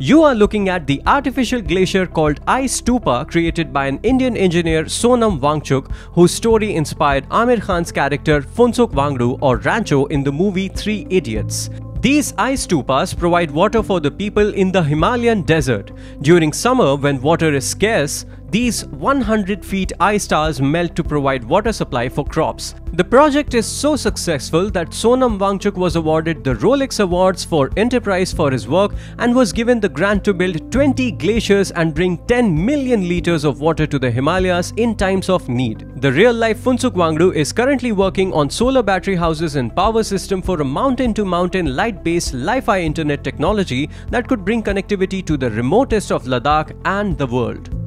You are looking at the artificial glacier called Ice Stupa created by an Indian engineer Sonam Wangchuk whose story inspired Aamir Khan's character Phunsukh Wangdu or Rancho in the movie Three Idiots. These ice stupas provide water for the people in the Himalayan desert. During summer when water is scarce, these 100 feet ice stars melt to provide water supply for crops. The project is so successful that Sonam Wangchuk was awarded the Rolex Awards for Enterprise for his work and was given the grant to build 20 glaciers and bring 10 million liters of water to the Himalayas in times of need. The real-life Phunsukh Wangdu is currently working on solar battery houses and power system for a mountain-to-mountain -mountain light-based Li-Fi internet technology that could bring connectivity to the remotest of Ladakh and the world.